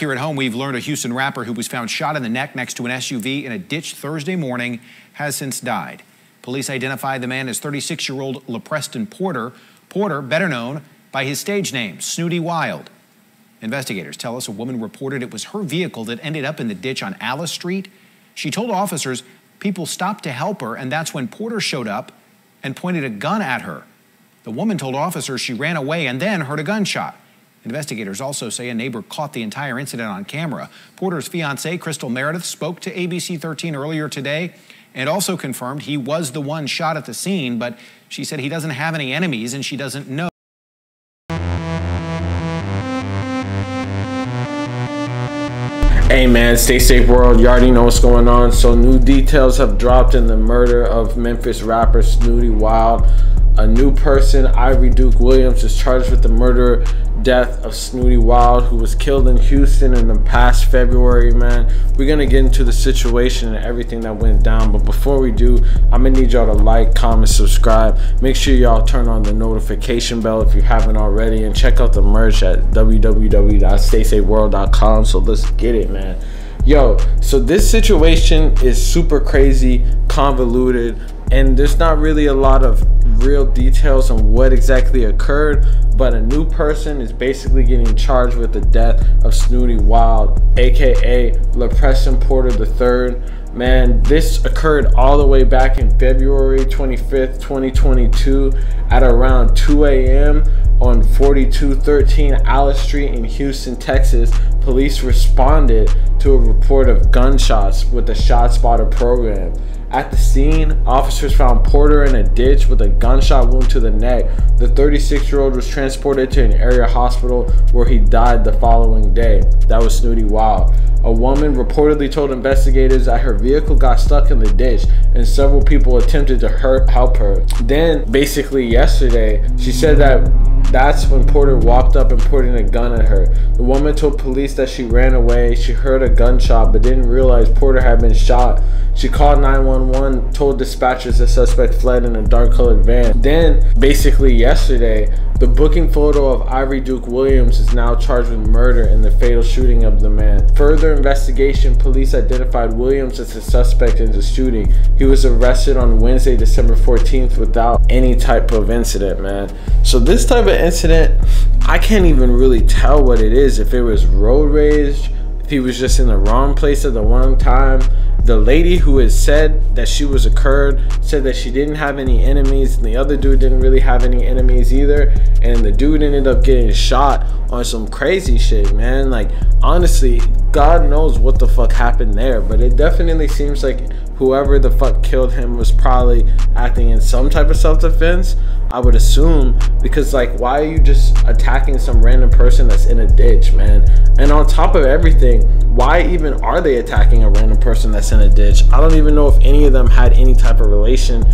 here at home, we've learned a Houston rapper who was found shot in the neck next to an SUV in a ditch Thursday morning has since died. Police identified the man as 36 year old LaPreston Porter. Porter, better known by his stage name, Snootie Wild. Investigators tell us a woman reported it was her vehicle that ended up in the ditch on Alice Street. She told officers people stopped to help her, and that's when Porter showed up and pointed a gun at her. The woman told officers she ran away and then heard a gunshot. Investigators also say a neighbor caught the entire incident on camera. Porter's fiancee, Crystal Meredith, spoke to ABC 13 earlier today and also confirmed he was the one shot at the scene, but she said he doesn't have any enemies and she doesn't know. Hey man, stay safe world. You already know what's going on. So new details have dropped in the murder of Memphis rapper Snootie Wild. A new person, Ivory Duke Williams, is charged with the murder death of Snootie Wild, who was killed in Houston in the past February, man. We're gonna get into the situation and everything that went down. But before we do, I'm gonna need y'all to like, comment, subscribe. Make sure y'all turn on the notification bell if you haven't already. And check out the merch at www.staysafeworld.com. So let's get it, man. Yo, so this situation is super crazy, convoluted and there's not really a lot of real details on what exactly occurred but a new person is basically getting charged with the death of Snootie Wild aka LaPreston Porter III man this occurred all the way back in February 25th 2022 at around 2 a.m on 4213 Alice Street in Houston, Texas, police responded to a report of gunshots with the ShotSpotter program. At the scene, officers found Porter in a ditch with a gunshot wound to the neck. The 36 year old was transported to an area hospital where he died the following day. That was Snootie Wild. A woman reportedly told investigators that her vehicle got stuck in the ditch and several people attempted to hurt, help her. Then, basically, yesterday, she said that that's when Porter walked up and pointed a gun at her. The woman told police that she ran away. She heard a gunshot but didn't realize Porter had been shot. She called 911, told dispatchers the suspect fled in a dark colored van. Then, basically yesterday, the booking photo of Ivory Duke Williams is now charged with murder in the fatal shooting of the man. Further investigation, police identified Williams as the suspect in the shooting. He was arrested on Wednesday, December 14th without any type of incident, man. So this type of incident, I can't even really tell what it is. If it was road rage, if he was just in the wrong place at the wrong time. The lady who has said that she was a Kurd said that she didn't have any enemies, and the other dude didn't really have any enemies either. And the dude ended up getting shot on some crazy shit, man. Like, honestly, God knows what the fuck happened there, but it definitely seems like whoever the fuck killed him was probably acting in some type of self-defense i would assume because like why are you just attacking some random person that's in a ditch man? And on top of everything why even are they attacking a random person that's in a ditch? I don't even know if any of them had any type of relation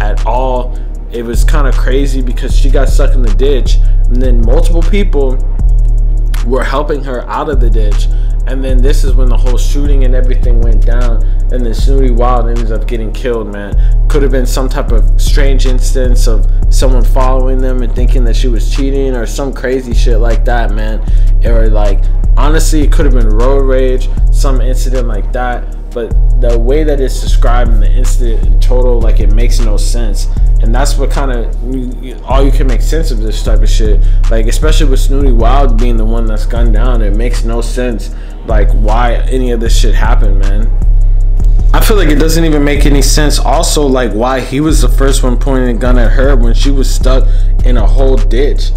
at all. It was kind of crazy because she got stuck in the ditch and then multiple people were helping her out of the ditch and then this is when the whole shooting and everything went down and then Snootie Wild ends up getting killed, man. Could have been some type of strange instance of someone following them and thinking that she was cheating or some crazy shit like that, man. Or like, honestly, it could have been road rage, some incident like that. But the way that it's described in the incident in total, like it makes no sense. And that's what kind of all you can make sense of this type of shit. Like especially with Snootie Wild being the one that's gunned down, it makes no sense. Like why any of this shit happened, man. I feel like it doesn't even make any sense. Also, like why he was the first one pointing a gun at her when she was stuck in a whole ditch.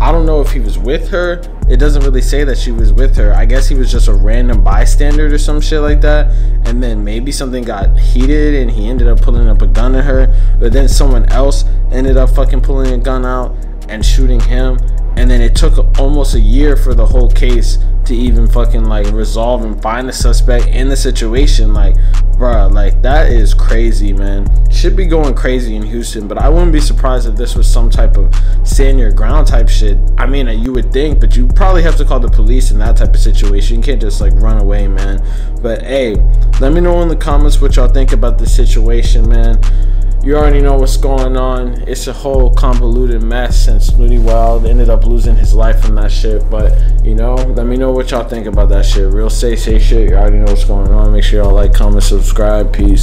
I don't know if he was with her. It doesn't really say that she was with her. I guess he was just a random bystander or some shit like that. And then maybe something got heated and he ended up pulling up a gun at her. But then someone else ended up fucking pulling a gun out and shooting him and then it took almost a year for the whole case to even fucking like resolve and find the suspect in the situation. Like bruh like that is crazy man. Should be going crazy in houston but i wouldn't be surprised if this was some type of stand your ground type shit. I mean you would think but you probably have to call the police in that type of situation. You can't just like run away man. But hey let me know in the comments what y'all think about this situation man you already know what's going on. It's a whole convoluted mess, and Snootie Wild ended up losing his life from that shit. But you know, let me know what y'all think about that shit. Real say say shit. You already know what's going on. Make sure y'all like, comment, subscribe. Peace.